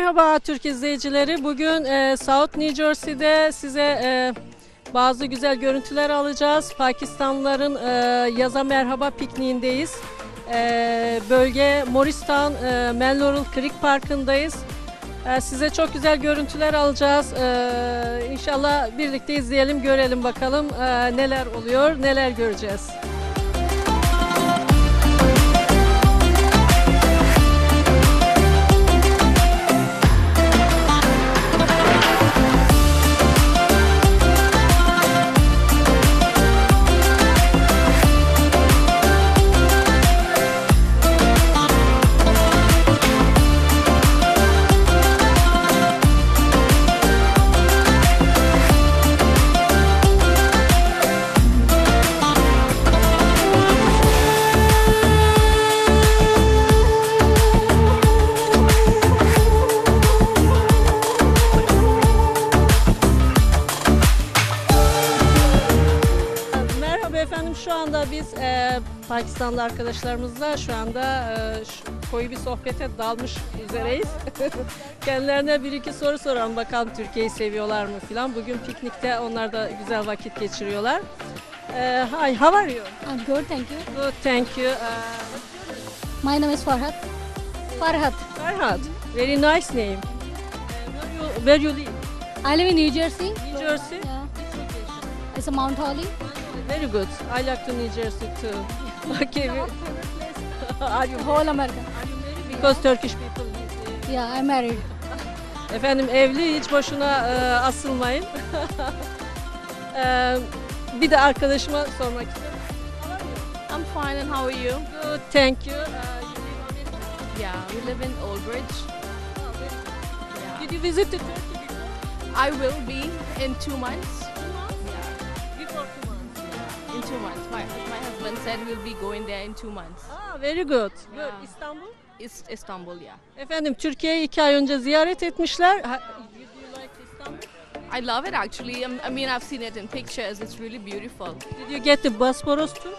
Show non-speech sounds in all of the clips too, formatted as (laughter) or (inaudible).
Merhaba Türk izleyicileri. Bugün e, South New Jersey'de size e, bazı güzel görüntüler alacağız. Pakistanlıların e, yaza merhaba pikniğindeyiz. E, bölge Morristown e, Melloral Creek Parkı'ndayız. E, size çok güzel görüntüler alacağız. E, inşallah birlikte izleyelim, görelim bakalım e, neler oluyor, neler göreceğiz. Pakistanlı arkadaşlarımızla şu anda e, koyu bir sohbete dalmış üzereyiz. (laughs) Kendilerine bir iki soru soralım bakalım Türkiye'yi seviyorlar mı filan. Bugün piknikte onlar da güzel vakit geçiriyorlar. E, hi, how are you? I'm good, thank you. Good, thank you. E, My name is Farhat. Farhat. Ferhat, very nice name. E, where, you, where you live? I live in New Jersey. New Jersey? Yeah. It's a Mount Holly. Very good. I like to New Jersey too. Okay. are you Whole America. Are you married? Because Turkish people. Yeah, I'm married. Efendim evli hiç boşuna e, asılmayın. (laughs) E, bir de arkadaşıma sormak istiyorum. I'm fine, and how are you? Good, thank you. Uh, you live America? Yeah, we live in Old Bridge. Oh. Yeah. Did you visit Turkey before? I will be in two months. Two months? Yeah, Before two months. in two months. My, my husband said we'll be going there in two months. Ah, very good. Good. Yeah. İstanbul? It's Istanbul, yeah. Efendim Türkiye'yi iki ay önce ziyaret etmişler. Ha, you, do like Istanbul? I love it actually. Um, I mean, I've seen it in pictures. It's really beautiful. Did you get the Bosporus too? No.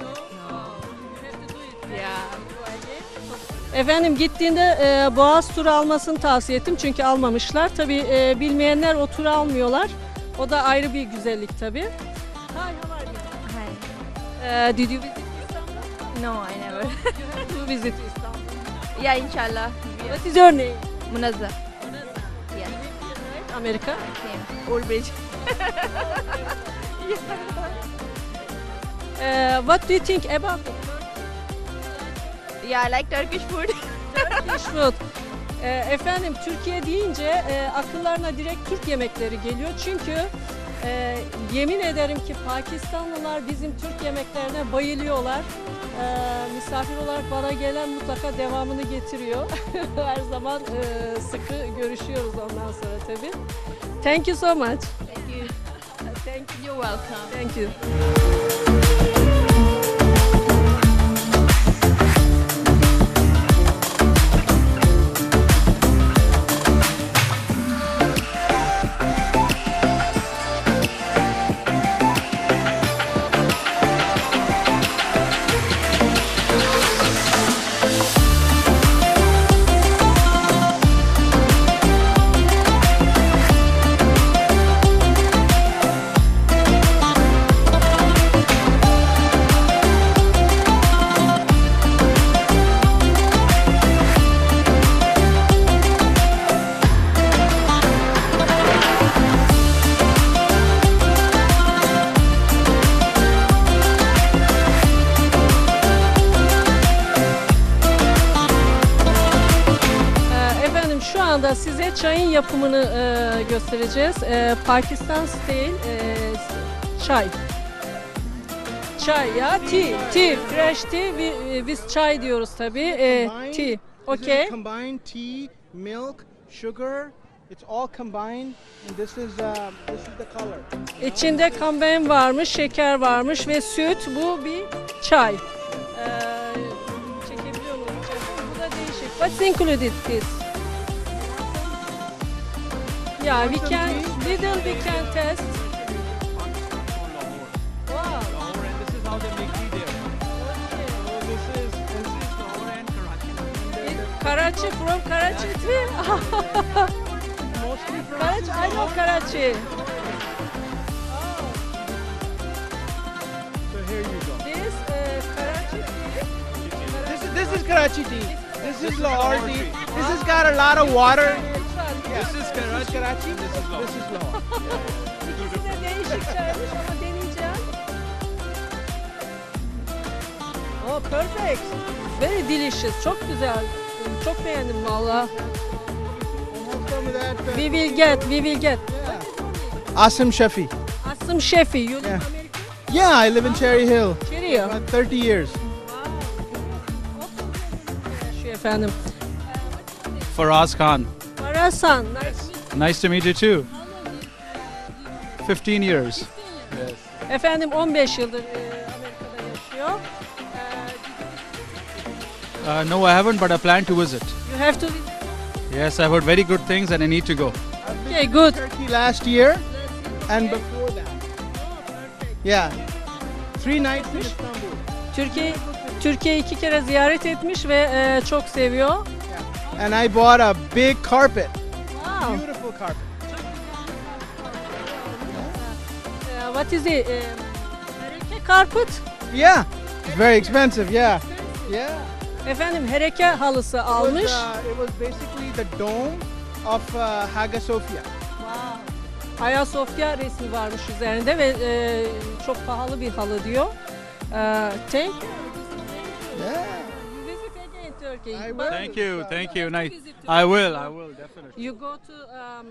No. You have to do it. Yeah. Efendim gittiğinde e, Boğaz turu almasını tavsiye ettim çünkü almamışlar. Tabi bilmeyenler o turu almıyorlar. O da ayrı bir güzellik tabi. Uh, did you visit Istanbul? No, I never. (laughs) you have to visit Istanbul. yeah, inshallah. What is your name? Munazza. Yeah. Right? America? Same. Old Bridge. Uh, (laughs) what do you think about Yeah, I like Turkish food. (laughs) Turkish food? E, efendim Türkiye deyince e, akıllarına direkt Türk yemekleri geliyor. Çünkü e, yemin ederim ki Pakistanlılar bizim Türk yemeklerine bayılıyorlar. E, misafir olarak bana gelen mutlaka devamını getiriyor. (laughs) Her zaman e, sıkı görüşüyoruz ondan sonra tabii. Thank you so much. Thank you. Thank You're welcome. Thank you. Çayın yapımını e, göstereceğiz. E, Pakistan style e, çay. Çay ya tea, tea, fresh tea. Bi- e, Biz çay diyoruz tabii. E, Combined? tea. This Okay. is combined tea, milk, sugar. It's all combined, and this is uh, this is the color. İçinde kamben varmış, şeker varmış ve süt. Bu bir çay. Ee, çekebiliyor muyum? Bu da değişik. What's included this? Yeah, we can, little we can test. Wow. This is how they make tea there. This is this is Lahore and Karachi. Karachi from Karachi too. (laughs) Karachi, I know Karachi. So here you go. This uh, Karachi tea. This is this is Karachi tea. This is Lahore tea. This has got a lot of water. İn. This is Karachi. Karachi. This is Lahore. This is Lahore. İkisi de değişik çaymış ama deneyeceğim. Oh perfect. Very delicious. Çok güzel. Çok beğendim valla. We will get, we will get. yeah. Asim Shafi. Asim Şefi, you live Yeah. America? Yeah, I live in Cherry Hill. Cheerio. About 30 years. Yaşıyor efendim. Faraz Khan. Parasan, nice. Nice to meet you too. 15 years. Efendim 15 yıldır e, Amerika'da yaşıyor. Uh, no, I haven't, but I plan to visit. you have to visit. Yes, I've heard very good things and I need to go. Okay, good. Turkey last year and before that. Yeah. Three nights in Istanbul. Türkiye Türkiye iki kere ziyaret etmiş ve e, çok seviyor. And I bought a big carpet. Wow. Beautiful carpet. E, what is it? E, hereke karput. Yeah. It's very expensive. Yeah. Yeah. Efendim hereke halısı It was, almış. uh, it was basically the dome of uh, Hagia Sophia. Ayasofya resmi varmış üzerinde ve e, çok pahalı bir halı diyor. E, thank you. Yeah. Turkey. I will. Thank you, thank you. Nice. I will, I will, definitely. You go to um,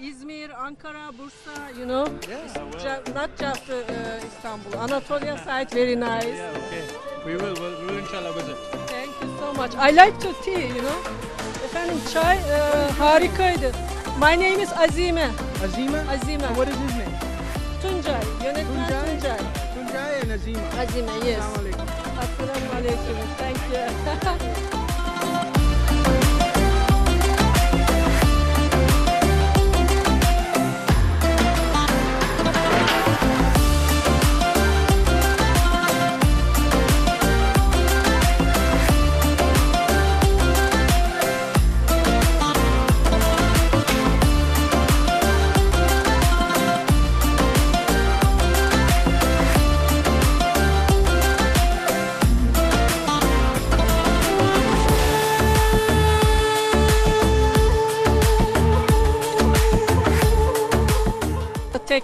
İzmir, Ankara, Bursa, you know. Yeah. Ju- not just uh, Istanbul. Anatolia side very nice. Yeah, okay. We will, we'll, we will inshallah visit. Thank you so much. I like to tea, you know. Efendim çay e, harikaydı. My name is Azime. Azima? Azime. And what is his name? Tuncay. Yönetmen Tuncay? Tuncay. Tunjai and Azima. Azime, yes. Assalamu alaikum. Assalamu alaikum. Thank you. (laughs)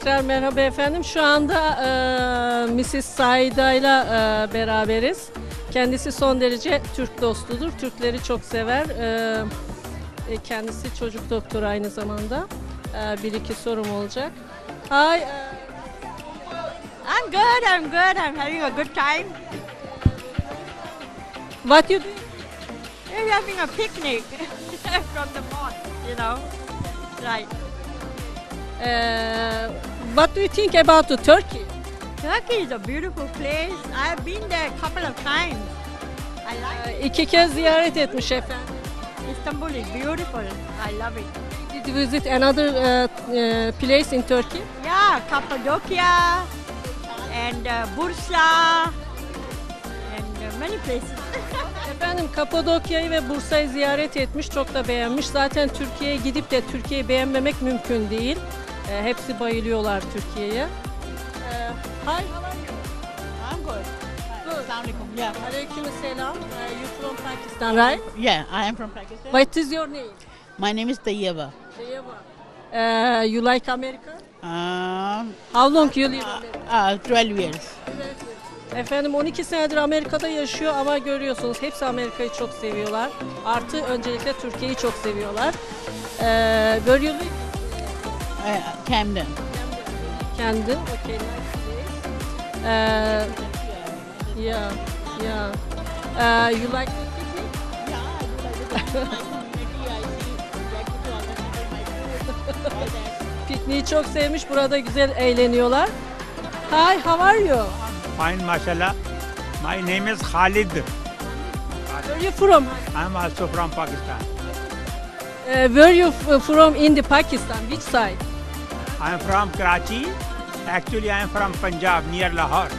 Tekrar merhaba efendim. Şu anda e, Mrs. Saida ile e, beraberiz. Kendisi son derece Türk dostudur. Türkleri çok sever. E, e, kendisi çocuk doktoru aynı zamanda. E, bir iki sorum olacak. Hi. e, I'm good, I'm good, I'm having a good time. what you do? We're having a picnic (laughs) from the mosque, you know. Right. E, what do you think about Turkey? Turkey is a beautiful place. I've been there a couple of times. I like E, iki kez ziyaret etmiş efendim. Istanbul is beautiful. I love it. Did you visit another uh, uh, place in Turkey? Yeah, Cappadocia and uh, Bursa and uh, many places. (laughs) Efendim Kapadokya'yı ve Bursa'yı ziyaret etmiş, çok da beğenmiş. Zaten Türkiye'ye gidip de Türkiye'yi beğenmemek mümkün değil. E, hepsi bayılıyorlar Türkiye'ye. E, hi, how are you? I'm good. Assalamualaikum. Yeah. Aleyküm selam. Uh, you from Pakistan, right? Yeah, I am from Pakistan. What is your name? My name is Tayyaba. Uh, you like America? Um, How long you live in America? uh, 12 years. Efendim 12 senedir Amerika'da yaşıyor ama görüyorsunuz hepsi Amerika'yı çok seviyorlar. Artı öncelikle Türkiye'yi çok seviyorlar. Ee, live? Uh, Camden. Camden. Okay, nice place. Ee, yeah, yeah. Uh, you like the picnic? Yeah, I do like the community. I see exactly to organize my food, all that. Pikniği çok sevmiş. Burada güzel eğleniyorlar. Hi, how are you? Fine, mashallah. My name is Khalid. Where you from? I'm also from Pakistan. Uh, where you from in the Pakistan? Which side? I'm from Karachi. Actually, I'm from Punjab, near Lahore.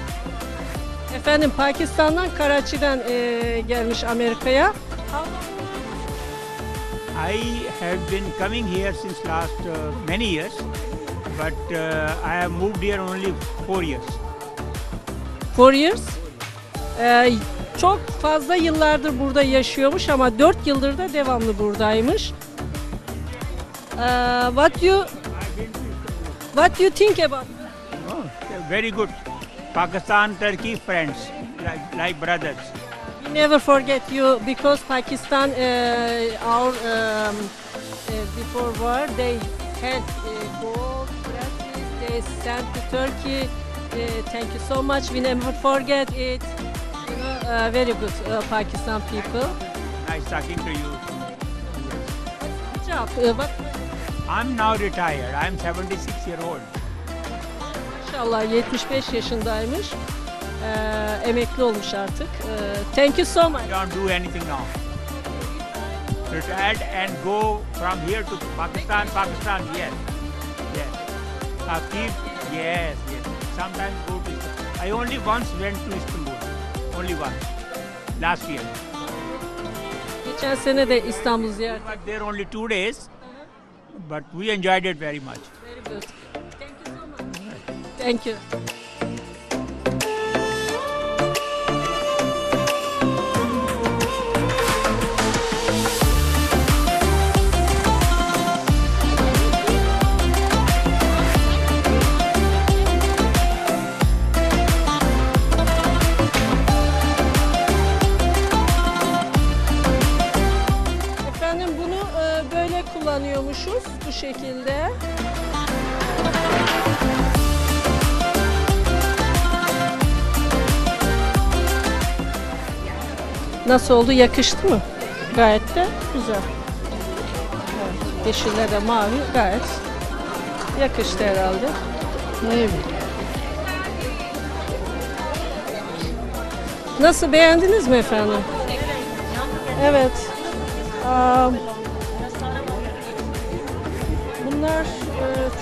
Efendim Pakistan'dan Karachi'den e, gelmiş Amerika'ya. I have been coming here since last uh, many years, but uh, I have moved here only four years. Four years. Ee, çok fazla yıllardır burada yaşıyormuş ama 4 yıldır da devamlı buradaymış. Ee, what you What do you think about? Oh, very good. Pakistan, Turkey, friends, like, like brothers. We never forget you because Pakistan, uh, our um, uh, before war, they had uh, gold dresses. They sent to Turkey. Uh, thank you so much. We never forget it. You know, uh, very good uh, Pakistan people. Nice talking to you. Good job. Uh, I'm now retired. I'm 76 year old. maşallah 75 yaşındaymış. Ee, emekli olmuş artık. Ee, thank you so much. I don't do anything now. Retired and go from here to Pakistan, Pakistan, yes. Yes. I keep, yes, yes. Sometimes go to Istanbul. I only once went to Istanbul. Only once. Last year. Geçen sene de İstanbul ziyaret But there only two days. But we enjoyed it very much. Very good. Thank you so much. Thank you. Kullanıyormuşuz bu şekilde. Nasıl oldu? Yakıştı mı? Gayet de güzel. Evet, yeşille de mavi gayet yakıştı herhalde. Evet. Nasıl beğendiniz mi efendim? Evet. Aa,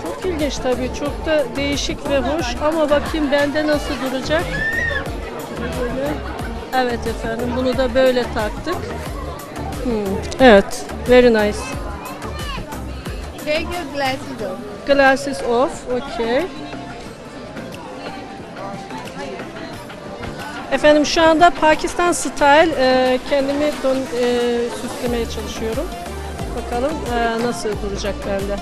çok ilginç tabii. Çok da değişik ve hoş ama bakayım bende nasıl duracak. Böyle. Evet efendim bunu da böyle taktık. Hmm, Evet. Very nice. Take your glasses off. Glasses off. Okay. Efendim şu anda Pakistan style e, kendimi don, e, süslemeye çalışıyorum. Bakalım e, nasıl duracak bende.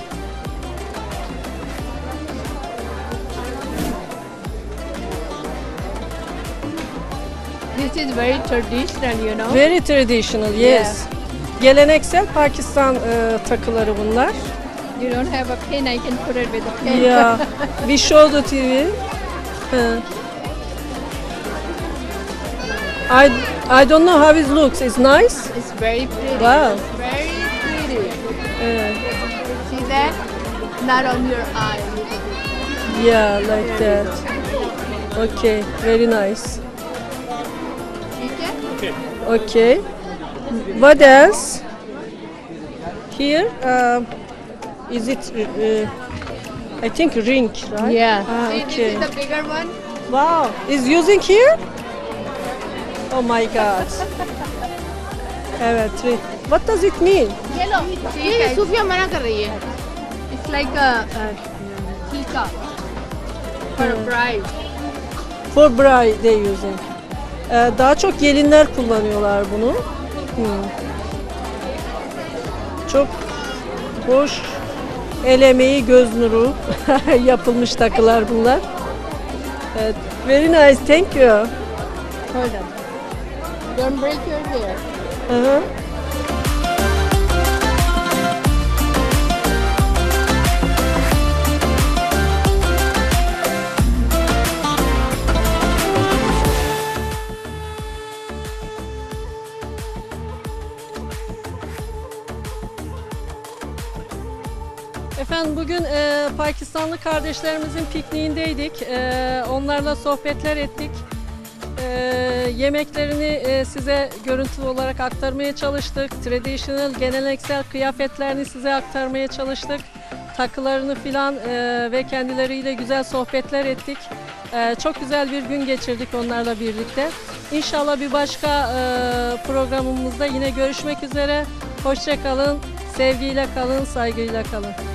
This is very traditional, you know. Very traditional, yes. Geleneksel Pakistan e, takıları bunlar. You don't have a pin, I can put it with a pen. Yeah, (laughs) we show the TV. I I don't know how it looks. It's nice. It's very pretty. Wow. It's very pretty. Uh, See that? Not on your eye. yeah, like that. Okay, very nice. Okay? Okay. What else? Here, um, is it? Uh, I think ring, right? Yeah. Ah, See, okay. this is the bigger one. Wow, is using here? Oh my God. (laughs) Evet, ring. What does it mean? Yellow. ये सूफिया मना कर रही है. It's like a, a tika for a bride. For bride they using. Ee, daha çok gelinler kullanıyorlar bunu. Hmm. Çok hoş, el emeği, göz nuru (laughs) yapılmış takılar bunlar. Evet, very nice, thank you. Hold on. Don't break your hair. Hı hı. Bugün e, Pakistanlı kardeşlerimizin pikniğindeydik. E, onlarla sohbetler ettik. E, yemeklerini e, size görüntülü olarak aktarmaya çalıştık. Traditional, geleneksel kıyafetlerini size aktarmaya çalıştık. Takılarını filan e, ve kendileriyle güzel sohbetler ettik. E, çok güzel bir gün geçirdik onlarla birlikte. İnşallah bir başka e, programımızda yine görüşmek üzere. Hoşçakalın, Sevgiyle kalın, saygıyla kalın.